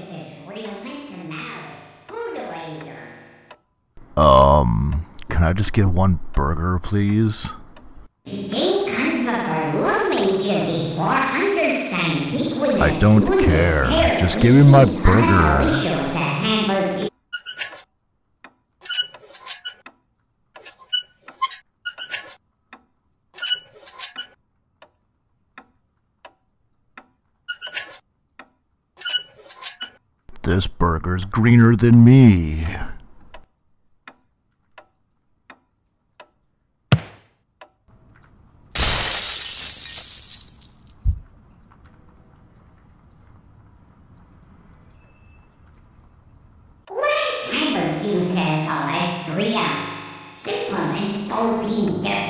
uses real Mickey Mouse Fooderator. Um, can I just get one burger, please? Today Convoker Lumage the 400 sign peak I don't care. Just give me my burger. This burger's greener than me. Uses Alestria. Simple and doping different.